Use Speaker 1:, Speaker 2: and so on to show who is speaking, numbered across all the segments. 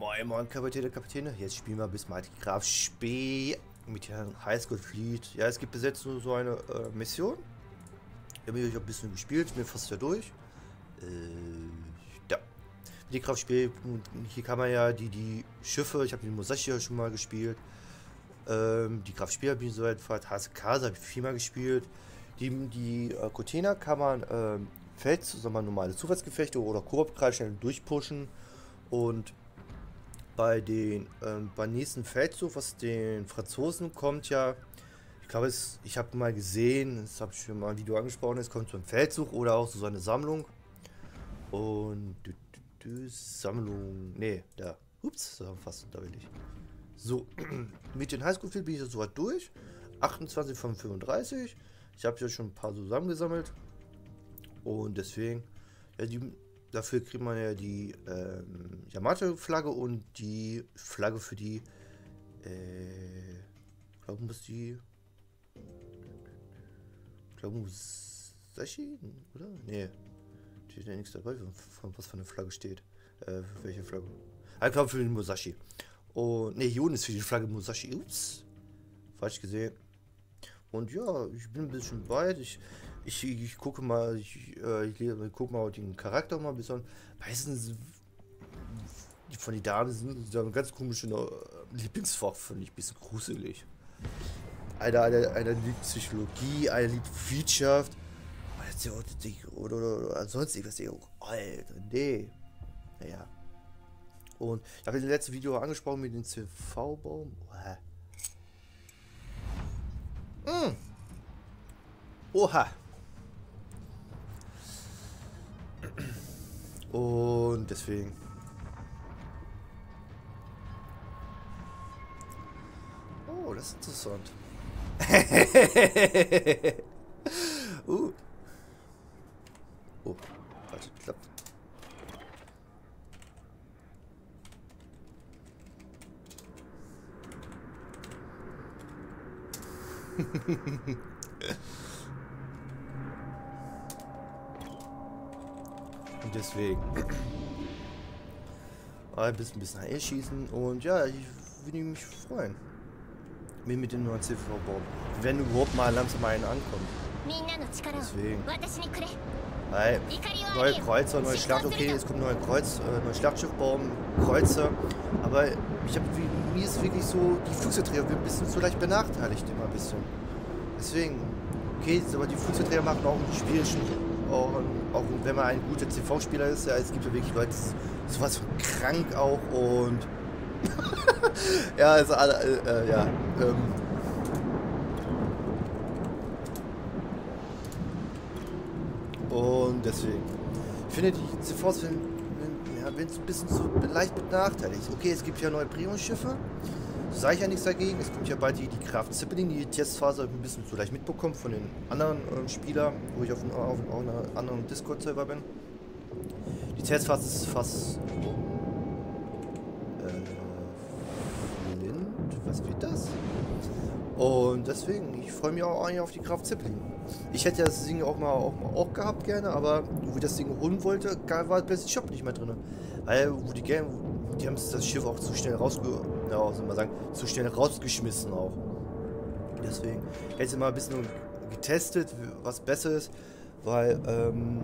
Speaker 1: Moin Moin Kapitän, Kapitän. Jetzt spielen wir bis die Graf Spee mit Herrn Highschool-Fleet. Ja, es gibt bis jetzt nur so eine äh, Mission. Ich habe ich ein bisschen gespielt, bin fast ja durch. Äh, ja. Die Graf Spee, hier kann man ja die, die Schiffe, ich habe die Musashi ja schon mal gespielt. Ähm, die Graf Spee habe ich soweit fahrt. Hasekase habe ich viermal gespielt. Die, die äh, Kotena kann man ähm, Feld, sagen normale Zufallsgefechte oder Koop gerade schnell durchpushen. Und bei den ähm, beim nächsten Feldzug, was den Franzosen kommt ja, ich glaube, es, ich habe mal gesehen, das habe ich schon mal ein Video angesprochen, es kommt ein Feldzug oder auch so eine Sammlung. Und dü, dü, dü, Sammlung, nee, da, ups, fast da will ich. So, mit den Highschool bin ich so weit durch. 28 von 35. Ich habe ja schon ein paar zusammengesammelt. Und deswegen, ja, die Dafür kriegt man ja die ähm, Yamato-Flagge und die Flagge für die. Äh, ich glaube, muss die. Ich glaube, Musashi, oder? Nee. Steht ja nichts dabei, von, was für eine Flagge steht. Äh, für welche Flagge? Ich glaube, für den Musashi. Und, ne, hier unten ist für die Flagge Musashi. Ups. Falsch gesehen. Und ja, ich bin ein bisschen weit. Ich ich, ich gucke mal, ich, äh, ich, gucke mal den Charakter mal ein bisschen. Meistens von den Damen sind, sind ganz komische äh, Lieblingsfach, finde ich ein bisschen gruselig. Einer, einer, einer liebt Psychologie, einer liebt Wirtschaft. Oder, oder, oder ansonsten irgendwas. Alter, nee. Naja. Und ich habe in dem letzten Video angesprochen mit dem CV-Baum. Mm. Oha. Und deswegen. Oh, das ist interessant. uh. Oh, warte, klappt. Und deswegen. ein bisschen, ein bisschen HL schießen und ja, ich würde mich freuen. Mir mit dem neuen CV bauen. Wenn überhaupt mal langsam einen ankommt. Deswegen. Weil neue Kreuzer, neue Schlacht, okay, es kommt neue Kreuz, äh, neue Schlachtschiffbaum, Kreuzer. Aber ich habe mir ist wirklich so, die Flugzeugträger ein bisschen zu leicht benachteiligt immer ein bisschen. Deswegen, okay, aber die Flugzeugträger machen auch ein Spiel schon und auch wenn man ein guter TV-Spieler ist, ja, es gibt ja wirklich Leute, sowas von krank auch und ja, also alle, äh, ja. Ähm, und deswegen. Ich finde die CVs, wenn, ja, ein bisschen so leicht benachteiligt. Okay, es gibt ja neue Prion-Schiffe. Sage ich ja nichts dagegen. Es kommt ja bald die, die Kraft Zeppelin, die Testphase ein bisschen zu leicht mitbekommen von den anderen äh, Spielern, wo ich auf, auf, auf einer anderen Discord-Server bin. Die Testphase ist fast. Äh, Lind? Was wird das? Und deswegen, ich freue mich auch eigentlich auf die Kraft Zeppelin. Ich hätte das Ding auch mal auch, auch gehabt gerne, aber wo ich das Ding holen wollte, war der Shop nicht mehr drin. Weil, wo die Game, die haben das Schiff auch zu schnell rausge ja, soll man sagen, zu schnell rausgeschmissen auch. Deswegen hätte ich mal ein bisschen getestet, was besser ist, weil ähm,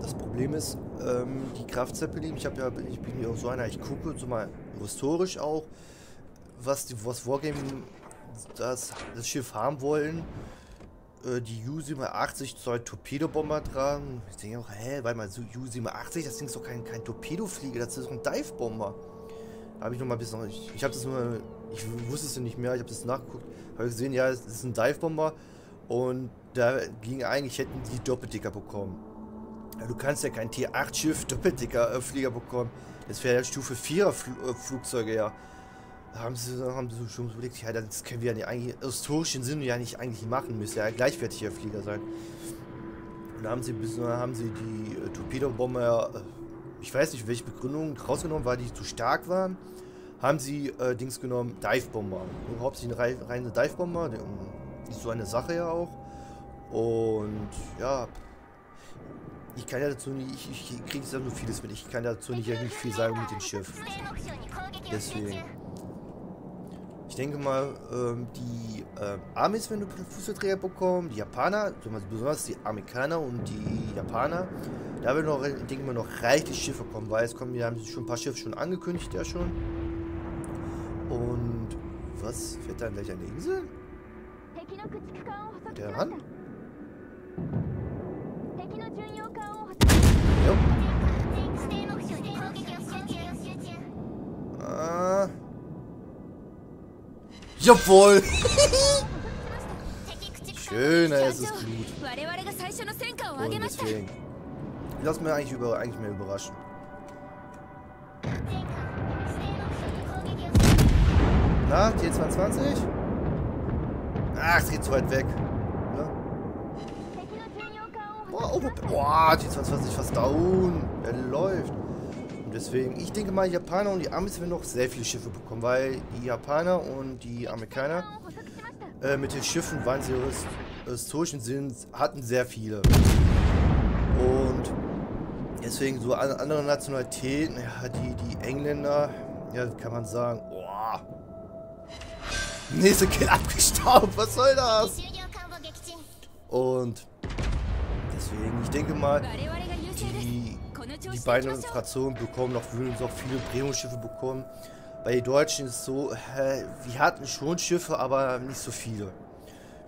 Speaker 1: das Problem ist, ähm, die Kraft Zeppelin, ich, ja, ich bin ja auch so einer, ich gucke so mal historisch auch, was die was Wargame das, das Schiff haben wollen. Äh, die U-87 soll Torpedobomber tragen. Ich denke auch, hä, weil mal so U-87, das Ding ist doch kein, kein Torpedoflieger, das ist doch ein Divebomber habe ich noch mal ein bisschen. Ich, ich habe das nur. Ich wusste es nicht mehr, ich habe das nachgeguckt. Habe gesehen, ja, es ist ein Divebomber. Und da ging eigentlich, hätten die Doppeldicker bekommen. Du kannst ja kein T8-Schiff Doppeldicker-Flieger äh, bekommen. Das wäre ja Stufe 4er Fl äh, Flugzeuge, ja. Da haben sie, haben sie schon überlegt, ja, das können wir ja nicht eigentlich, historischen Sinn ja nicht eigentlich machen, müsste ja gleichwertiger Flieger sein. Und da haben sie, haben sie die äh, Torpedobomber äh, ich weiß nicht, welche Begründung rausgenommen, weil die zu stark waren, haben sie äh, Dings genommen, Divebomber. Hauptsächlich eine reine Divebomber, ist so eine Sache ja auch. Und ja, ich kann ja dazu nicht, ich, ich kriege nur vieles mit, ich kann dazu nicht, nicht viel sagen mit dem Schiff. Deswegen. Ich denke mal, ähm, die äh, Amis, wenn du Fußballträger bekommen, die Japaner, besonders die Amerikaner und die Japaner, da werden noch, denke ich mal, noch reichlich Schiffe kommen, weil es kommen, wir haben schon ein paar Schiffe schon angekündigt, ja schon. Und was? Fährt da gleich eine Insel? Der ran? Jawohl! Schöner ist es Blut. Und deswegen. Lass mir eigentlich, über, eigentlich mehr überraschen. Na, T22? Ach, es geht zu weit weg. Ne? Boah, oh, boah, T22 ist fast down. Er läuft. Und deswegen, ich denke mal, Japaner und die Amis werden noch sehr viele Schiffe bekommen, weil die Japaner und die Amerikaner äh, mit den Schiffen waren sie historischen Sinn, hatten sehr viele. Und deswegen so andere Nationalitäten, ja, die, die Engländer, ja, kann man sagen, boah. Nächste Kill abgestaubt, was soll das? Und deswegen, ich denke mal, die beiden Fraktionen bekommen noch, würden noch viele Premium-Schiffe bekommen. Bei den Deutschen ist es so, äh, wir hatten schon Schiffe, aber nicht so viele.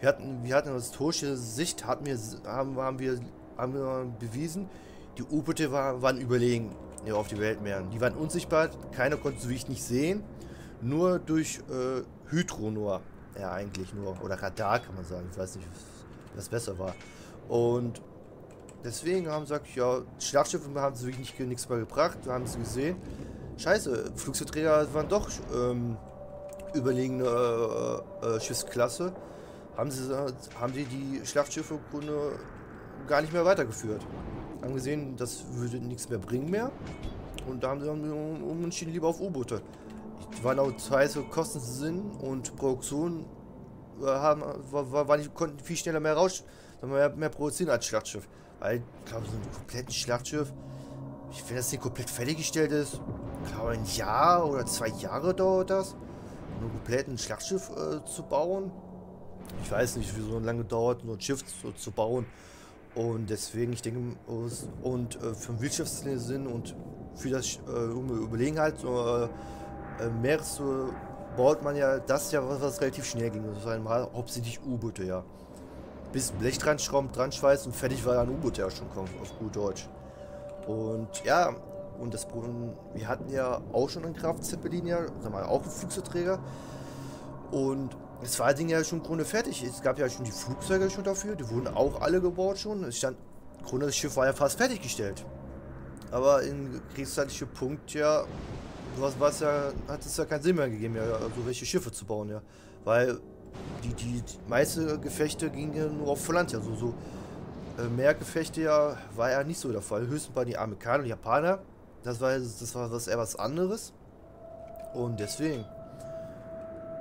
Speaker 1: Wir hatten, wir hatten aus historischer Sicht hatten wir, haben, haben wir, haben wir bewiesen, die U-Boote war, waren überlegen ja, auf die Weltmeeren. Die waren unsichtbar, keiner konnte sie wirklich nicht sehen. Nur durch äh, Hydro nur. Ja, eigentlich nur. Oder Radar kann man sagen. Ich weiß nicht, was besser war. Und Deswegen haben sie gesagt, ja, Schlachtschiffe haben sie wirklich nichts mehr gebracht. Wir haben sie gesehen. Scheiße, Flugzeugträger waren doch ähm, überlegene äh, äh, Schiffsklasse. Haben sie, haben sie die Schlachtschiffe Grunde gar nicht mehr weitergeführt. Haben gesehen, das würde nichts mehr bringen mehr. Und da haben sie dann umentschieden lieber auf U-Boote. Waren auch heiße Kostensinn und Produktion äh, haben, war, war, war nicht, konnten viel schneller mehr raus, mehr, mehr produzieren als Schlachtschiff. Weil, ich glaube, so ein komplettes Schlachtschiff, wenn das nicht komplett fertiggestellt ist, glaube ein Jahr oder zwei Jahre dauert das, um ein komplettes Schlachtschiff äh, zu bauen. Ich weiß nicht, wie so lange dauert, nur ein Schiff zu, zu bauen. Und deswegen, ich denke, und äh, für den Wirtschaftssinn und für das äh, Überlegenheit, so, äh, Meeres, so, baut man ja das ja, was, was relativ schnell ging. Das waren mal hauptsächlich U-Boote, ja bisschen Blech dran schrauben, dran schweißen und fertig war dann U-Boot ja schon auf gut Deutsch. Und ja, und das wir hatten ja auch schon einen Kraft-Zeppelin, ja, sagen wir, auch einen Flugzeugträger. Und es war Ding ja schon im Grunde fertig. Es gab ja schon die Flugzeuge schon dafür, die wurden auch alle gebaut schon. Es stand, im Grunde das Schiff war ja fast fertiggestellt. Aber in kriegszeitlichen Punkt, ja, was, was ja, hat es ja keinen Sinn mehr gegeben, ja, also welche Schiffe zu bauen, ja. Weil die, die, meiste Gefechte gingen nur auf ja, so, so äh, Meergefechte ja, war ja nicht so der Fall. Höchstens bei den Amerikanern und Japaner, das war, das war was eher was anderes. Und deswegen.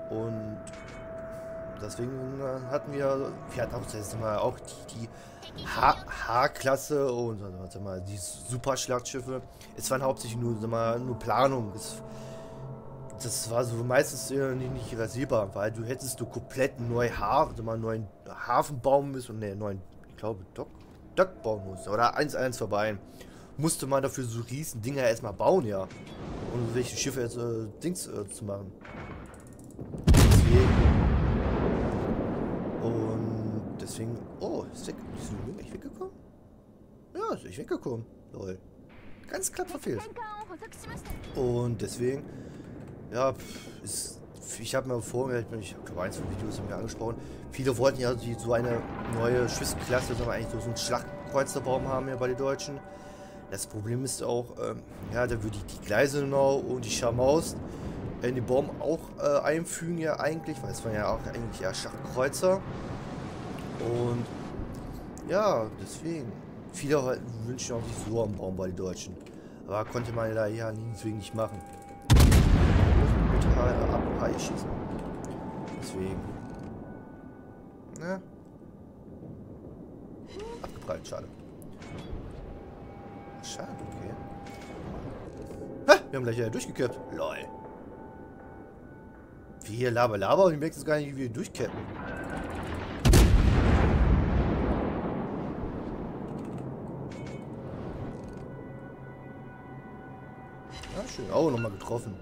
Speaker 1: Und deswegen hatten wir, wir hatten auch, das mal, auch die, die H-Klasse und mal, die Superschlachtschiffe. Es waren hauptsächlich nur, mal, nur Planung. Es, das war so meistens nicht, nicht rasierbar, weil du hättest du komplett neu Hafen, also mal einen neuen Hafen bauen müssen und ne, neuen, ich glaube, Dock, Dock bauen musst. Oder eins eins vorbei. Musste man dafür so riesen Dinger erstmal bauen, ja. Um welche Schiffe jetzt äh, Dings äh, zu machen. Deswegen. Und deswegen. Oh, ist weg. Ist wirklich weggekommen? Ja, ist echt weggekommen. Lol. Ganz knapp verfehlt. Und deswegen ja, ist, ich habe mir vorher, ich glaube, eins von Videos wir angesprochen, viele wollten ja die, so eine neue Schiffsklasse, wir eigentlich so einen Schlachtkreuzerbaum haben ja bei den Deutschen. Das Problem ist auch, ähm, ja, da würde ich die Gleisenau und die Schamaus in den Baum auch äh, einfügen ja eigentlich, weil es waren ja auch eigentlich eher Schlachtkreuzer. Und ja, deswegen. Viele wünschen auch sich so am Baum bei den Deutschen. Aber konnte man ja ja deswegen nicht machen. Haie schießen. Deswegen. Ne? Abgeprallt, schade. Schade, okay. Ha, wir haben gleich wieder durchgekehrt. Lol. Wie hier Laber Laber und ich merke es gar nicht, wie wir durchcappen. Ja, schön. Auch nochmal getroffen.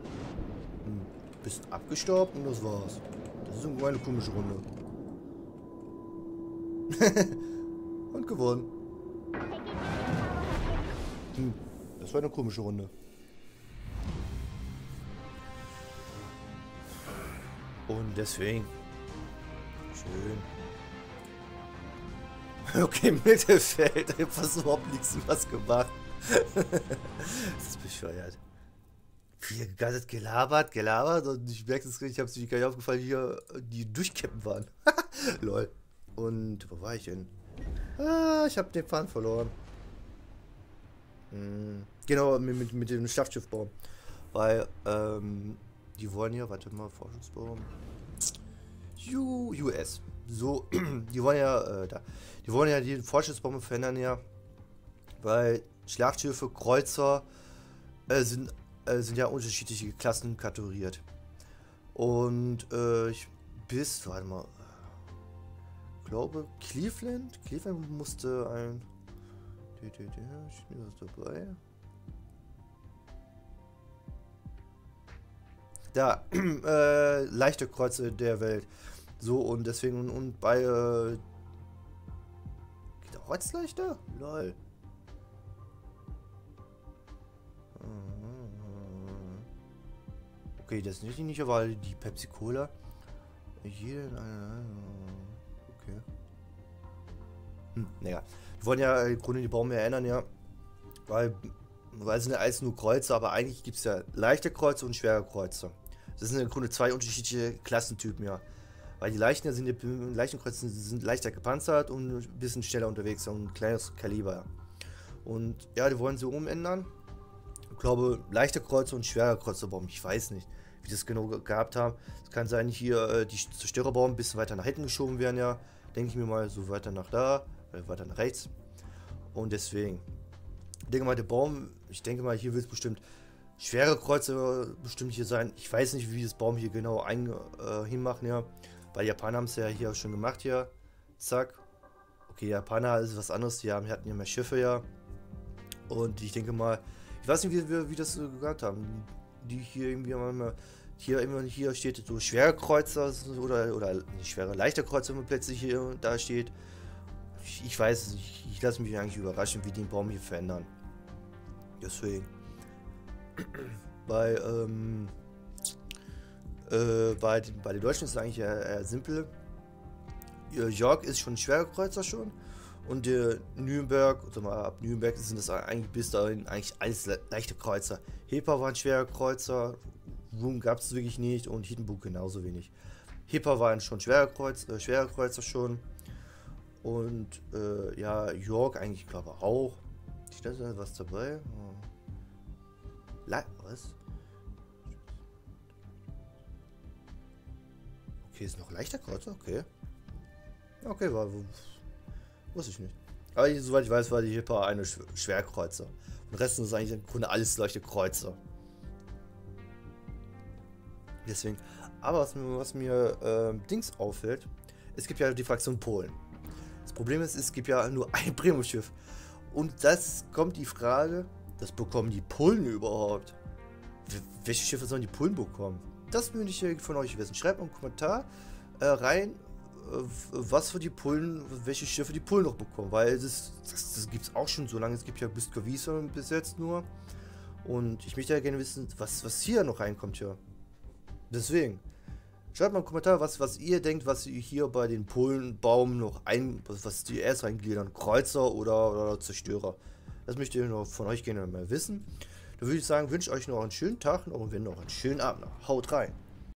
Speaker 1: Bist abgestaubt und das war's. Das ist irgendwo eine komische Runde. und gewonnen. Hm. Das war eine komische Runde. Und deswegen. Schön. Okay, Mittelfeld. Ich hab fast überhaupt nichts was gemacht. das ist bescheuert. Viel gegattet, gelabert, gelabert und ich merke es ich habe es nicht aufgefallen, hier die durchkäppen waren. Lol. Und wo war ich denn? Ah, ich habe den Faden verloren. Hm, genau, mit, mit, mit dem Schlachtschiffbaum. Weil, ähm, die wollen ja, warte mal, Forschungsbaum. US. So, die wollen ja, äh, da. Die wollen ja die Forschungsbaum verändern ja. Weil Schlachtschiffe, Kreuzer äh, sind, äh, sind ja unterschiedliche Klassen kategoriert. Und äh, ich bis, warte mal, ich glaube Cleveland, Cleveland musste ein, was dabei. Da, äh, leichte Kreuze der Welt. So, und deswegen, und, bei, äh, geht auch als leichter? Lol. Okay, das ist nicht, aber die Pepsi Cola. Jede, okay. Hm, naja. Die wollen ja im Grunde die Baum erinnern, ja. Weil, weil es sind ja alles nur Kreuze, aber eigentlich gibt es ja leichte Kreuze und schwere Kreuze. Das sind im Grunde zwei unterschiedliche Klassentypen, ja. Weil die leichten sind die leichten Kreuze sind leichter gepanzert und ein bisschen schneller unterwegs und ein kleines Kaliber. Und ja, die wollen sie umändern. Glaube, leichte Kreuze und schwere Kreuze bauen. Ich weiß nicht, wie das genau gehabt haben. Es kann sein, hier äh, die Zerstörerbaum ein bisschen weiter nach hinten geschoben werden, ja. Denke ich mir mal, so weiter nach da, äh, weiter nach rechts. Und deswegen. Ich denke mal, der Baum, ich denke mal, hier wird es bestimmt schwere Kreuze bestimmt hier sein. Ich weiß nicht, wie das Baum hier genau ein, äh, hinmachen, ja. Weil Japaner haben es ja hier schon gemacht, ja. Zack. Okay, Japaner ist was anderes. Die haben, hatten ja mehr Schiffe, ja. Und ich denke mal, ich weiß nicht, wie, wie das so gesagt haben. Die hier irgendwie mal hier immer hier steht so schwere Kreuzer oder oder schwere leichte Kreuzer wenn man plötzlich hier da steht. Ich, ich weiß es nicht. Ich lasse mich eigentlich überraschen, wie die den Baum hier verändern. Deswegen. Bei, ähm, äh, bei, bei den Deutschen ist es eigentlich eher, eher simpel. York ist schon schwerer Kreuzer schon. Und der Nürnberg, also mal ab Nürnberg sind das eigentlich bis dahin eigentlich alles le leichte Kreuzer. Hepa war ein schwerer Kreuzer, Room gab es wirklich nicht und Hindenburg genauso wenig. Hepa war ein schon schwerer, Kreuz, äh, schwerer Kreuzer schon. Und äh, ja, York eigentlich glaube auch. Ich da was dabei. Oh. Le was? Okay, ist noch leichter Kreuzer, okay. Okay, war. Wusste ich nicht. Aber soweit ich weiß, war die Hipper eine Sch Schwerkreuzer. Und der Rest ist eigentlich im Grunde alles leichte Kreuzer. Deswegen. Aber was, was mir äh, Dings auffällt, es gibt ja die Fraktion Polen. Das Problem ist, es gibt ja nur ein Premium-Schiff. Und das kommt die Frage, das bekommen die Polen überhaupt? Welche Schiffe sollen die Polen bekommen? Das würde ich von euch wissen. Schreibt einen Kommentar äh, rein, was für die Polen, welche Schiffe die Polen noch bekommen. Weil das, das, das gibt es auch schon so lange. Es gibt ja Biskowice bis jetzt nur. Und ich möchte ja gerne wissen, was, was hier noch reinkommt hier. Deswegen. Schreibt mal einen Kommentar, was, was ihr denkt, was ihr hier bei den Polenbaum noch ein, was die erst reingliedern, Kreuzer oder, oder Zerstörer. Das möchte ich noch von euch gerne mal wissen. Da würde ich sagen, wünsche euch noch einen schönen Tag und noch einen schönen Abend. Haut rein.